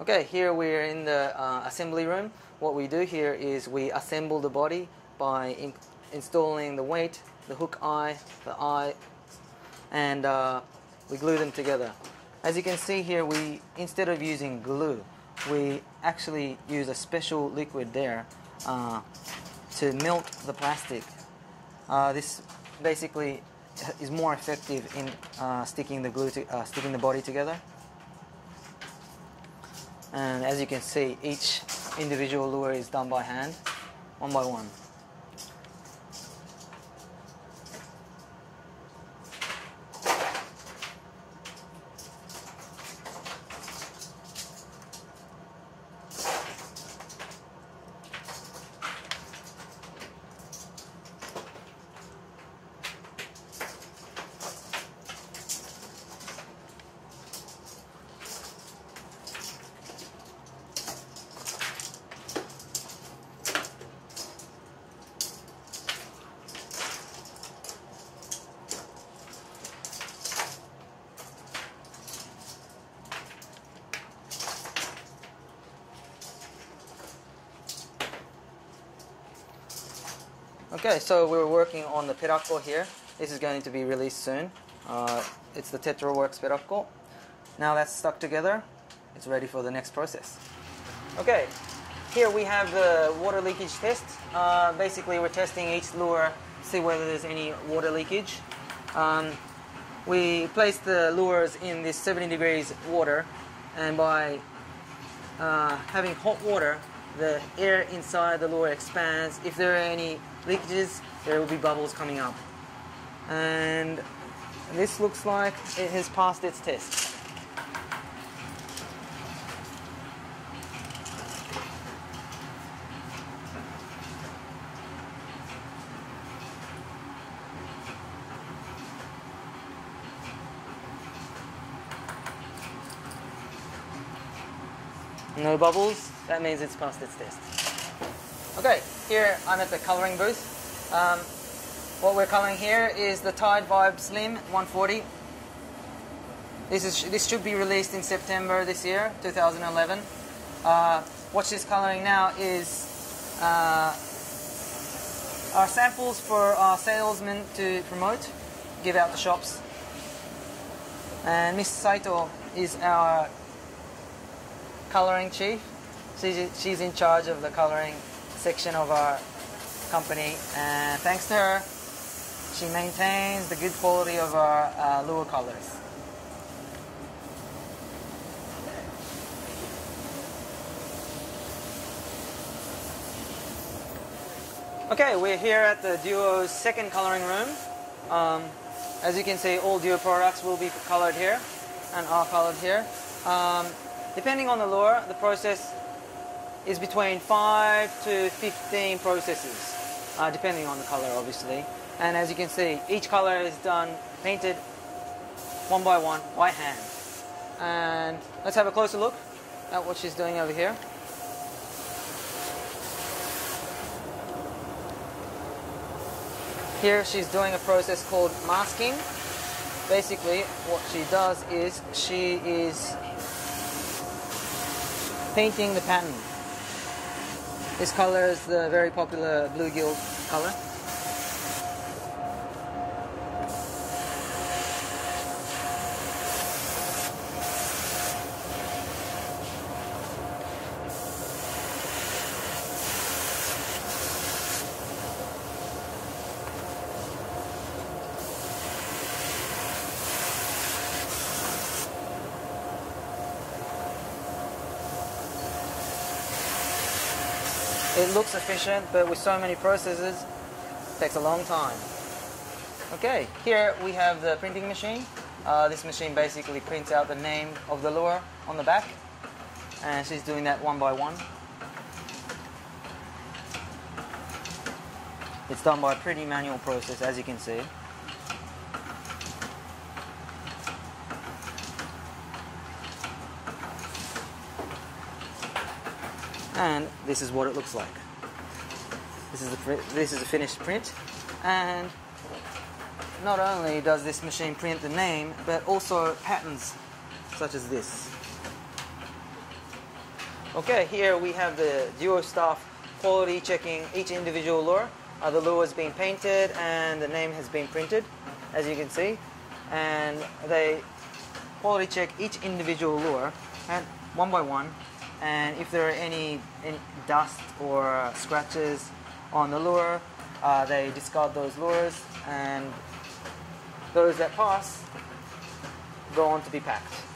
Okay, here we're in the uh, assembly room. What we do here is we assemble the body by in- installing the weight, the hook eye, the eye, and uh, we glue them together. As you can see here, we instead of using glue, we actually use a special liquid there uh, to melt the plastic. Uh, this basically is more effective in uh, sticking the glue to, uh, sticking the body together. And as you can see, each individual lure is done by hand, one by one. Okay, so we're working on the Peracco here. This is going to be released soon. Uh, it's the TetraWorks Peracco. Now that's stuck together. It's ready for the next process. Okay, here we have the water leakage test. Uh, basically, we're testing each lure, see whether there's any water leakage. Um, we place the lures in this 70 degrees water, and by uh, having hot water, the air inside the lure expands. If there are any leakages, there will be bubbles coming up. And this looks like it has passed its test. No bubbles, that means it's passed its test. Okay, here I'm at the colouring booth. Um, what we're colouring here is the Tide Vibe Slim 140. This, is, this should be released in September this year, 2011. Uh, what she's colouring now is uh, our samples for our salesmen to promote, give out to shops. And Miss Saito is our coloring chief. She's, she's in charge of the coloring section of our company, and thanks to her, she maintains the good quality of our uh, lure colors. Okay, we're here at the Duo's second coloring room. Um, as you can see, all Duo products will be colored here and are colored here. Um, depending on the lure, the process is between 5 to 15 processes, uh, depending on the color, obviously. And as you can see, each color is done, painted one by one by hand. And let's have a closer look at what she's doing over here. Here she's doing a process called masking. Basically, what she does is she is painting the pattern. This color is the very popular bluegill color. It looks efficient, but with so many processes, it takes a long time. Okay, here we have the printing machine. Uh, this machine basically prints out the name of the lure on the back, and she's doing that one by one. It's done by a pretty manual process, as you can see. And this is what it looks like. This is the this is a finished print, and not only does this machine print the name, but also patterns such as this. Okay, here we have the duo staff quality checking each individual lure. Uh, the lure has been painted and the name has been printed, as you can see. And they quality check each individual lure and one by one. And if there are any, any dust or scratches on the lure, uh, they discard those lures and those that pass go on to be packed.